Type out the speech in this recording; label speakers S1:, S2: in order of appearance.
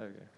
S1: Okay.